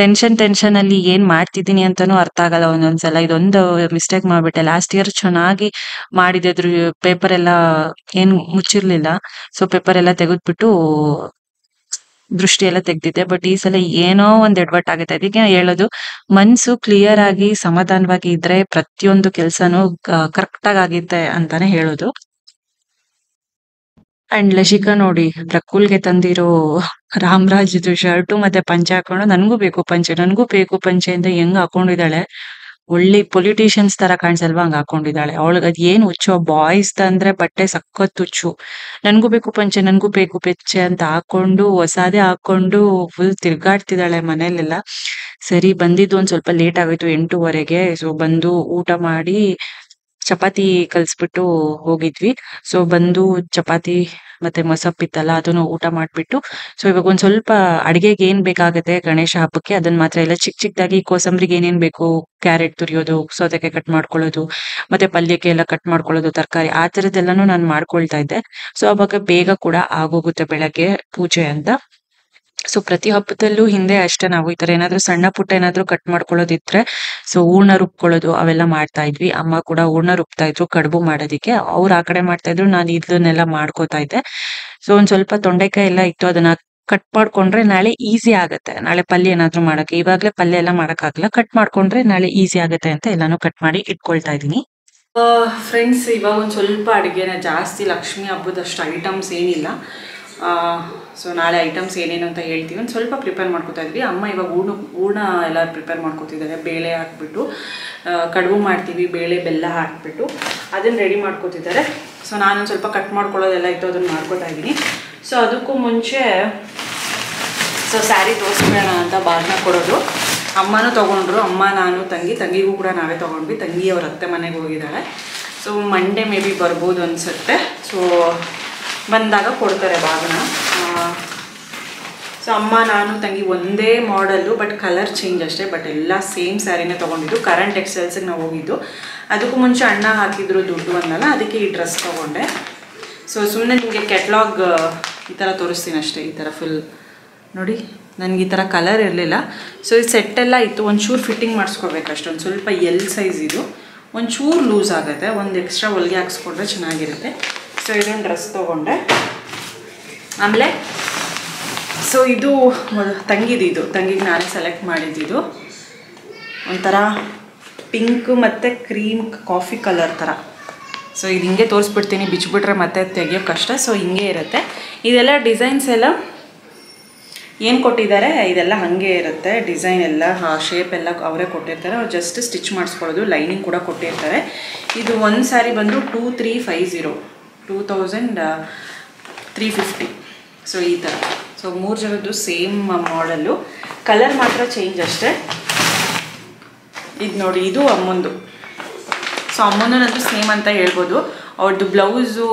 ಟೆನ್ಷನ್ ಟೆನ್ಷನ್ ಅಲ್ಲಿ ಏನ್ ಮಾಡ್ತಿದ್ದೀನಿ ಅಂತಾನು ಅರ್ಥ ಆಗಲ್ಲ ಒಂದೊಂದ್ಸಲ. ಇದೊಂದು ಮಿಸ್ಟೇಕ್ ಮಾಡ್ಬಿಟ್ಟೆ. ಲಾಸ್ಟ್ ಇಯರ್ ಚೆನ್ನಾಗಿ ಮಾಡಿದ್ರು ಪೇಪರ್ ಎಲ್ಲ ಏನ್ ಮುಚ್ಚಿರ್ಲಿಲ್ಲ. ಸೊ ಪೇಪರ್ ಎಲ್ಲ ತೆಗೆದ್ಬಿಟ್ಟು ದೃಷ್ಟಿ ಎಲ್ಲ ತೆಗ್ದಿದ್ದೆ. ಬಟ್ ಈ ಸಲ ಏನೋ ಒಂದ್ ಎಡ್ವರ್ಟ್ ಆಗುತ್ತೆ. ಅದಕ್ಕೆ ಹೇಳೋದು, ಮನ್ಸು ಕ್ಲಿಯರ್ ಆಗಿ ಸಮಾಧಾನವಾಗಿ ಇದ್ರೆ ಪ್ರತಿಯೊಂದು ಕೆಲ್ಸನೂ ಕರೆಕ್ಟ್ ಆಗಿ ಆಗಿದೆ ಅಂತಾನೆ ಹೇಳೋದು. ಅಂಡ್ ಲಶಿಕಾ ನೋಡಿ ಪ್ರಕುಲ್ಗೆ ತಂದಿರೋ ರಾಮರಾಜ್ದು ಶರ್ಟು ಮತ್ತೆ ಪಂಚೆ ಹಾಕೊಂಡು ನನ್ಗೂ ಬೇಕು ಪಂಚೆ, ನನ್ಗೂ ಬೇಕು ಪಂಚೆ ಅಂತ ಹೆಂಗ್ ಹಾಕೊಂಡಿದ್ದಾಳೆ? ಒಳ್ಳೆ ಪೊಲಿಟಿಷಿಯನ್ಸ್ ತರ ಕಾಣಿಸಲ್ವಾ ಹಂಗ ಹಾಕೊಂಡಿದ್ದಾಳೆ? ಅವಳಗ್ ಅದ್ ಏನ್ ಹುಚ್ಚು ಬಾಯ್ಸ್ ಅಂದ್ರೆ ಬಟ್ಟೆ ಸಖತ್ ಹುಚ್ಚು. ನನ್ಗೂ ಬೇಕು ಪಂಚೆ, ನನ್ಗೂ ಬೇಕು ಪೆಚ್ಚೆ ಅಂತ ಹಾಕೊಂಡು, ಹೊಸಾದೇ ಹಾಕೊಂಡು ಫುಲ್ ತಿರ್ಗಾಡ್ತಿದ್ದಾಳೆ ಮನೇಲೆಲ್ಲ ಸರಿ, ಬಂದಿದ್ದು ಒಂದ್ ಸ್ವಲ್ಪ ಲೇಟ್ ಆಗೋಯ್ತು ಎಂಟೂವರೆಗೆ ಸೊ ಬಂದು ಊಟ ಮಾಡಿ ಚಪಾತಿ ಕಲ್ಸ್ಬಿಟ್ಟು ಹೋಗಿದ್ವಿ. ಸೊ ಬಂದು ಚಪಾತಿ ಮತ್ತೆ ಮೊಸಪ್ಪಿತ್ತಲ್ಲ ಅದನ್ನು ಊಟ ಮಾಡ್ಬಿಟ್ಟು. ಸೊ ಇವಾಗ ಒಂದ್ ಸ್ವಲ್ಪ ಅಡಿಗೆಗೆ ಏನ್ ಬೇಕಾಗುತ್ತೆ ಗಣೇಶ ಹಬ್ಬಕ್ಕೆ ಅದನ್ನ ಮಾತ್ರ ಎಲ್ಲ ಚಿಕ್ಕ ಚಿಕ್ಕದಾಗಿ ಕೋಸಂಬರಿಗೆ ಏನೇನ್ ಬೇಕು, ಕ್ಯಾರೆಟ್ ತುರಿಯೋದು, ಸೌತೆಕಾಯಿ ಕಟ್ ಮಾಡ್ಕೊಳ್ಳೋದು, ಮತ್ತೆ ಪಲ್ಯಕ್ಕೆ ಎಲ್ಲ ಕಟ್ ಮಾಡ್ಕೊಳ್ಳೋದು, ತರಕಾರಿ, ಆ ತರದ್ದೆಲ್ಲಾನು ನಾನು ಮಾಡ್ಕೊಳ್ತಾ ಇದ್ದೆ. ಸೊ ಅವಾಗ ಬೇಗ ಕೂಡ ಆಗೋಗುತ್ತೆ ಬೆಳಗ್ಗೆ ಪೂಜೆ ಅಂತ. ಸೊ ಪ್ರತಿ ಹಬ್ಬದಲ್ಲೂ ಹಿಂದೆ ಅಷ್ಟೇ ನಾವು ಈ ತರ ಏನಾದ್ರೂ ಸಣ್ಣ ಪುಟ್ಟ ಏನಾದ್ರು ಕಟ್ ಮಾಡ್ಕೊಳ್ಳೋದಿದ್ರೆ ಸೊ ಹೂರ್ಣ ರುಬ್ಕೊಳ್ಳೋದು ಅವೆಲ್ಲ ಮಾಡ್ತಾ ಇದ್ವಿ. ಅಮ್ಮ ಕೂಡ ಹೂರ್ಣ ರುಬ್ತಾ ಇದ್ರು, ಕಡುಬು ಮಾಡೋದಿಕ್ಕೆ. ಅವ್ರು ಆ ಕಡೆ ಮಾಡ್ತಾ ಇದ್ರು, ನಾನು ಇದನ್ನೆಲ್ಲ ಮಾಡ್ಕೋತಾ ಇದ್ದೆ. ಸೊ ಒಂದ್ ಸ್ವಲ್ಪ ತೊಂಡೆಕಾಯಿ ಎಲ್ಲ ಇತ್ತು ಅದನ್ನ ಕಟ್ ಮಾಡ್ಕೊಂಡ್ರೆ ನಾಳೆ ಈಸಿ ಆಗತ್ತೆ. ನಾಳೆ ಪಲ್ಯ ಏನಾದ್ರು ಮಾಡಕ್ಕೆ. ಇವಾಗ್ಲೇ ಪಲ್ಯ ಎಲ್ಲ ಮಾಡಕ್ಕಾಗಲ್ಲ. ಕಟ್ ಮಾಡ್ಕೊಂಡ್ರೆ ನಾಳೆ ಈಸಿ ಆಗತ್ತೆ ಅಂತ ಎಲ್ಲಾನು ಕಟ್ ಮಾಡಿ ಇಟ್ಕೊಳ್ತಾ ಇದೀನಿ ಫ್ರೆಂಡ್ಸ್ ಇವಾಗ ಒಂದ್ ಸ್ವಲ್ಪ ಅಡುಗೆನ ಜಾಸ್ತಿ ಲಕ್ಷ್ಮಿ ಹಬ್ಬದಷ್ಟು ಐಟಮ್ಸ್ ಏನಿಲ್ಲ. ಸೊ ನಾಳೆ ಐಟಮ್ಸ್ ಏನೇನು ಅಂತ ಹೇಳ್ತೀವಿ ಒಂದು ಸ್ವಲ್ಪ ಪ್ರಿಪೇರ್ ಮಾಡ್ಕೊತಾ ಇದ್ವಿ. ಅಮ್ಮ ಇವಾಗ ಹೂರ್ಣ ಹೂರ್ಣ ಎಲ್ಲ ಪ್ರಿಪೇರ್ ಮಾಡ್ಕೋತಿದ್ದಾರೆ. ಬೇಳೆ ಹಾಕ್ಬಿಟ್ಟು ಕಡುಬು ಮಾಡ್ತೀವಿ, ಬೇಳೆ, ಬೆಲ್ಲ ಹಾಕ್ಬಿಟ್ಟು ಅದನ್ನು ರೆಡಿ ಮಾಡ್ಕೋತಿದ್ದಾರೆ. ಸೊ ನಾನೊಂದು ಸ್ವಲ್ಪ ಕಟ್ ಮಾಡ್ಕೊಳ್ಳೋದೆಲ್ಲ ಇತ್ತು, ಅದನ್ನು ಮಾಡ್ಕೊತಾ ಇದ್ದೀನಿ. ಸೊ ಅದಕ್ಕೂ ಮುಂಚೆ ಸೊ ಸ್ಯಾರಿ ತೋರಿಸ್ಬೇಡ ಅಂತ ಬಾಗ್ನ ಕೊಡೋದು. ಅಮ್ಮನೂ ತೊಗೊಂಡ್ರು, ಅಮ್ಮ, ನಾನು, ತಂಗಿ, ತಂಗಿಗೂ ಕೂಡ ನಾವೇ ತೊಗೊಂಡ್ವಿ. ತಂಗಿ ಅವ್ರ ಅತ್ತೆ ಮನೆಗೆ ಹೋಗಿದ್ದಾಳೆ ಸೊ ಮಂಡೇ ಮೇ ಬಿ ಬರ್ಬೋದು ಅನಿಸುತ್ತೆ. ಸೊ ಬಂದಾಗ ಕೊಡ್ತಾರೆ ಬಾಗನ ಸೊ ಅಮ್ಮ, ನಾನು, ತಂಗಿ ಒಂದೇ ಮಾಡಲ್ಲು ಬಟ್ ಕಲರ್ ಚೇಂಜ್ ಅಷ್ಟೇ ಬಟ್ ಎಲ್ಲ ಸೇಮ್ ಸ್ಯಾರಿನೇ ತೊಗೊಂಡಿದ್ದು. ಕರೆಂಟ್ ಟೆಕ್ಸ್ಟೈಲ್ಸಿಗೆ ನಾವು ಹೋಗಿದ್ದು. ಅದಕ್ಕೂ ಮುಂಚೆ ಅಣ್ಣ ಹಾಕಿದ್ರು ದುಡ್ಡು ಅನ್ನಲ್ಲ ಅದಕ್ಕೆ ಈ ಡ್ರೆಸ್ ತೊಗೊಂಡೆ. ಸೊ ಸುಮ್ಮನೆ ನಿಮಗೆ ಕೆಟ್ಲಾಗ್ ಈ ಥರ ತೋರಿಸ್ತೀನಿ ಅಷ್ಟೇ, ಈ ಥರ ಫುಲ್ ನೋಡಿ, ನನಗೆ ಈ ಥರ ಕಲರ್ ಇರಲಿಲ್ಲ. ಸೊ ಈ ಸೆಟ್ಟೆಲ್ಲ ಇತ್ತು. ಒಂಚೂರು ಫಿಟ್ಟಿಂಗ್ ಮಾಡಿಸ್ಕೋಬೇಕು ಅಷ್ಟೊಂದು ಸ್ವಲ್ಪ ಎಲ್ ಸೈಜ್ ಇದು. ಒಂಚೂರು ಲೂಸ್ ಆಗುತ್ತೆ. ಒಂದು ಎಕ್ಸ್ಟ್ರಾ ಹೊಲಿಗೆ ಹಾಕ್ಸ್ಕೊಂಡ್ರೆ ಚೆನ್ನಾಗಿರುತ್ತೆ. ಸೊ ಇದೊಂದು ಡ್ರೆಸ್ ತೊಗೊಂಡೆ. ಆಮೇಲೆ ಸೊ ಇದು ತಂಗಿದಿದು ತಂಗಿಗೆ ನಾನೇ ಸೆಲೆಕ್ಟ್ ಮಾಡಿದ್ದಿದ್ದು ಒಂಥರ ಪಿಂಕ್ ಮತ್ತು ಕ್ರೀಮ್ ಕಾಫಿ ಕಲರ್ ಥರ. ಸೊ ಇದು ಹಿಂಗೆ ತೋರಿಸ್ಬಿಡ್ತೀನಿ. ಬಿಚ್ಚಿಬಿಟ್ರೆ ಮತ್ತೆ ತೆಗಿಯೋ ಕಷ್ಟ. ಸೊ ಹಿಂಗೆ ಇರುತ್ತೆ. ಇದೆಲ್ಲ ಡಿಸೈನ್ಸ್ ಎಲ್ಲ ಏನು ಕೊಟ್ಟಿದ್ದಾರೆ? ಇದೆಲ್ಲ ಹಾಗೆ ಇರುತ್ತೆ. ಡಿಸೈನ್ ಎಲ್ಲ ಶೇಪ್ ಎಲ್ಲ ಅವರೇ ಕೊಟ್ಟಿರ್ತಾರೆ. ಅವ್ರು ಜಸ್ಟ್ ಸ್ಟಿಚ್ ಮಾಡಿಸ್ಕೊಳ್ಳೋದು. ಲೈನಿಂಗ್ ಕೂಡ ಕೊಟ್ಟಿರ್ತಾರೆ. ಇದು ಒಂದು ಸ್ಯಾರಿ ಬಂದು two three five zero two thousand three fifty so ಈ ಥರ ಸೊ ಮೂರು ಜನದ್ದು ಸೇಮ್ ಮಾಡಲ್ಲು ಕಲರ್ ಮಾತ್ರ ಚೇಂಜ್ ಅಷ್ಟೇ. ಇದು ನೋಡಿ, ಇದು ಅಮ್ಮಂದು. ಸೊ ಅಮ್ಮನ ಸೇಮ್ ಅಂತ ಹೇಳ್ಬೋದು. ಅವ್ರದ್ದು ಬ್ಲೌಸು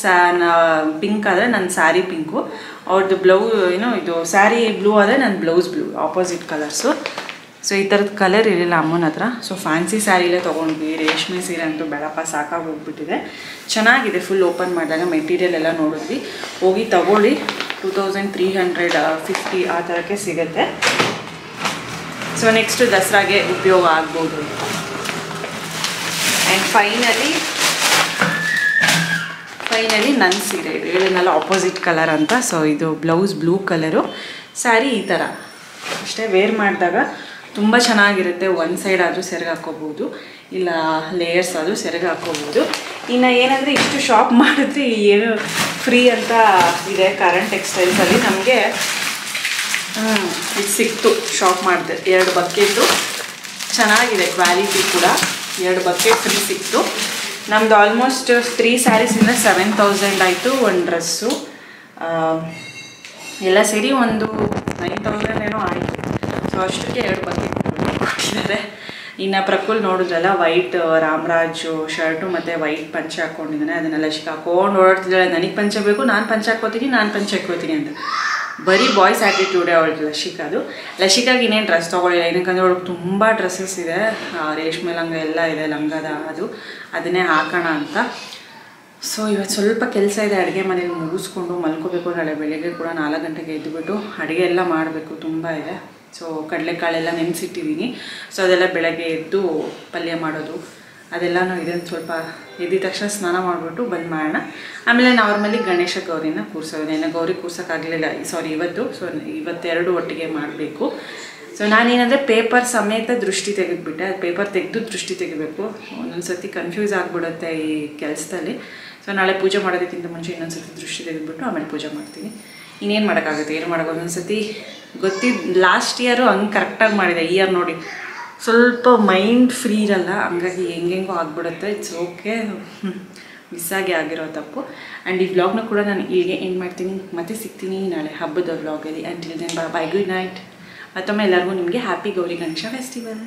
ಸ್ಯಾ ಪಿಂಕ್ ಆದರೆ ನನ್ನ ಸ್ಯಾರಿ ಪಿಂಕು ಅವ್ರದ್ದು ಬ್ಲೌ ಏನೋ ಇದು ಸ್ಯಾರಿ ಬ್ಲೂ ಆದರೆ ನನ್ನ blouse blue opposite colours so ಈ ಥರದ್ದು ಕಲರ್ ಇರಲಿಲ್ಲ ಅಮ್ಮನ ಹತ್ರ. ಸೊ ಫ್ಯಾನ್ಸಿ ಸ್ಯಾರಿಲೇ ತೊಗೊಂಡ್ವಿ. ರೇಷ್ಮೆ ಸೀರೆ ಅಂತೂ ಬೆಳಪ್ಪ ಸಾಕಾಗಿ ಹೋಗ್ಬಿಟ್ಟಿದೆ. ಚೆನ್ನಾಗಿದೆ ಫುಲ್ ಓಪನ್ ಮಾಡಿದಾಗ ಮೆಟೀರಿಯಲ್ ಎಲ್ಲ ನೋಡಿದ್ವಿ. ಹೋಗಿ ತಗೊಳ್ಳಿ. Two thousand three hundred fifty ಆ ಥರಕ್ಕೆ ಸಿಗುತ್ತೆ. ಸೊ ನೆಕ್ಸ್ಟ್ ದಸರಾಗೆ ಉಪಯೋಗ ಆಗ್ಬೋದು. ಆ್ಯಂಡ್ ಫೈನಲಿ ಫೈನಲಿ ನನ್ನ ಸೀರೆ ಇದು. ಹೇಳಿದ್ನಲ್ಲ ಆಪೋಸಿಟ್ ಕಲರ್ ಅಂತ. ಸೊ ಇದು ಬ್ಲೌಸ್ ಬ್ಲೂ ಕಲರು ಸ್ಯಾರಿ ಈ ಥರ ಅಷ್ಟೇ ವೇರ್ ಮಾಡಿದಾಗ ತುಂಬ ಚೆನ್ನಾಗಿರುತ್ತೆ. ಒಂದು ಸೈಡ್ ಆದರೂ ಸೆರಗು ಹಾಕ್ಕೋಬೋದು ಇಲ್ಲ ಲೇಯರ್ಸ್ ಆದರೂ ಸೆರಗು ಹಾಕ್ಕೋಬೋದು ಇನ್ನು ಏನಂದರೆ ಇಷ್ಟು ಶಾಪ್ ಮಾಡಿದ್ರೆ ಏನು ಫ್ರೀ ಅಂತ ಇದೆ ಕರೆಂಟ್ ಟೆಕ್ಸ್ಟೈಲ್ಸಲ್ಲಿ ನಮಗೆ ಇದು ಸಿಕ್ತು ಶಾಪ್ ಮಾಡಿದೆ. ಎರಡು ಬಕೆಟು ಚೆನ್ನಾಗಿದೆ ಕ್ವಾಲಿಟಿ ಕೂಡ. ಎರಡು ಬಕೆಟ್ ಫ್ರೀ ಸಿಕ್ತು. ನಮ್ದು ಆಲ್ಮೋಸ್ಟ್ ತ್ರೀ ಸ್ಯಾರೀಸಿಂದ ಸೆವೆನ್ ತೌಸಂಡ್ ಆಯಿತು ಒಂದು ಡ್ರೆಸ್ಸು ಎಲ್ಲ ಸೇರಿ ಒಂದು ನೈನ್ ತೌಸಂಡ್ ಏನೋ ಆಯಿತು. ಅಷ್ಟಕ್ಕೆ ಎರಡು ಬಕೆಟ್ ಇನ್ನು ಪ್ರಕುಲ್ ನೋಡಿದ್ರಲ್ಲ ವೈಟ್ ರಾಮರಾಜು ಶರ್ಟು ಮತ್ತು ವೈಟ್ ಪಂಚೆ ಹಾಕ್ಕೊಂಡಿದ್ದಾನೆ. ಅದನ್ನೆಲ್ಲ ಹಾಕೊಂಡು ಓಡಾಡ್ತಿದ್ದಾಳೆ. ನನಗೆ ಪಂಚೆ ಬೇಕು, ನಾನು ಪಂಚೆ ಹಾಕ್ಕೋತೀನಿ, ನಾನು ಪಂಚೆ ಹಾಕ್ಕೋತೀನಿ ಅಂತ. ಬರೀ ಬಾಯ್ಸ್ ಆ್ಯಟಿಟ್ಯೂಡೇ ಅವಳು ಲಶಿಕಾದು ಲಶಿಕಾಗಿ ಇನ್ನೇನು ಡ್ರೆಸ್ ತೊಗೊಳ್ಳಿಲ್ಲ. ಏನಕ್ಕಂದ್ರೆ ಅವಳಿಗೆ ತುಂಬ ಡ್ರೆಸ್ಸಸ್ ಇದೆ. ರೇಷ್ಮೆ ಲಂಗ ಎಲ್ಲ ಇದೆ, ಲಂಗದ ಅದು. ಅದನ್ನೇ ಹಾಕೋಣ ಅಂತ. ಸೊ ಇವತ್ತು ಸ್ವಲ್ಪ ಕೆಲಸ ಇದೆ. ಅಡುಗೆ ಮನೇಲಿ ಮುಗಿಸ್ಕೊಂಡು ಮಲ್ಕೋಬೇಕು ನಾಳೆ ಬೆಳಿಗ್ಗೆ ಕೂಡ ನಾಲ್ಕು ಗಂಟೆಗೆ ಎದ್ದುಬಿಟ್ಟು ಅಡುಗೆ ಎಲ್ಲ ಮಾಡಬೇಕು. ತುಂಬ ಇದೆ. ಸೊ ಕಡಲೆಕಾಳೆಲ್ಲ ನೆನೆಸಿಟ್ಟಿದ್ದೀನಿ ಸೊ ಅದೆಲ್ಲ ಬೆಳಗ್ಗೆ ಎದ್ದು ಪಲ್ಯ ಮಾಡೋದು, ಅದೆಲ್ಲನೂ ಇದನ್ನು ಸ್ವಲ್ಪ ಎದ್ದಿದ ತಕ್ಷಣ ಸ್ನಾನ ಮಾಡಿಬಿಟ್ಟು ಬಂದು ಮಾಡೋಣ. ಆಮೇಲೆ ನಾರ್ಮಲಿ ಗಣೇಶ ಗೌರಿನ ಕೂರಿಸೋದು. ನೆನ್ನೆ ಗೌರಿ ಕೂರ್ಸೋಕ್ಕಾಗಲಿಲ್ಲ. ಸಾರಿ ಇವತ್ತು. ಸೊ ಇವತ್ತೆರಡು ಒಟ್ಟಿಗೆ ಮಾಡಬೇಕು. ಸೊ ನಾನೇನಂದರೆ ಪೇಪರ್ ಸಮೇತ ದೃಷ್ಟಿ ತೆಗೆದುಬಿಟ್ಟೆ. ಪೇಪರ್ ತೆಗೆದು ದೃಷ್ಟಿ ತೆಗಿಬೇಕು. ಒಂದೊಂದು ಸರ್ತಿ ಕನ್ಫ್ಯೂಸ್ ಆಗಿಬಿಡುತ್ತೆ ಈ ಕೆಲಸದಲ್ಲಿ. ಸೊ ನಾಳೆ ಪೂಜೆ ಮಾಡೋದಕ್ಕಿಂತ ಮುಂಚೆ ಇನ್ನೊಂದು ಸರ್ತಿ ದೃಷ್ಟಿ ತೆಗೆದುಬಿಟ್ಟು ಆಮೇಲೆ ಪೂಜೆ ಮಾಡ್ತೀನಿ. ಇನ್ನೇನು ಮಾಡೋಕ್ಕಾಗುತ್ತೆ? ಏನು ಮಾಡೋಕ್ಕೆ ಒಂದೊಂದು ಸತಿ ಗೊತ್ತಿದ್ದು ಲಾಸ್ಟ್ ಇಯರು ಹಂಗೆ ಕರೆಕ್ಟಾಗಿ ಮಾಡಿದೆ ಇಯರ್ ನೋಡಿ. ಸ್ವಲ್ಪ ಮೈಂಡ್ ಫ್ರೀ ಇರಲ್ಲ, ಹಂಗಾಗಿ ಹೆಂಗೆಂಗೋ ಆಗ್ಬಿಡುತ್ತೆ ಇಟ್ಸ್ ಓಕೆ ಮಿಸ್ ಆಗಿ ಆಗಿರೋ ತಪ್ಪು. ಆ್ಯಂಡ್ ಈ ವ್ಲಾಗ್ನ ಕೂಡ ನಾನು ಇಲ್ಲಿಗೆ ಎಂಡ್ ಮಾಡ್ತೀನಿ. ಮತ್ತೆ ಸಿಗ್ತೀನಿ ನಾಳೆ ಹಬ್ಬದ ವ್ಲಾಗಲ್ಲಿ and then bye good night ಮತ್ತೊಮ್ಮೆ ಎಲ್ಲರಿಗೂ ನಿಮಗೆ ಹ್ಯಾಪಿ ಗೌರಿ ಗಣೇಶ ಫೆಸ್ಟಿವಲ್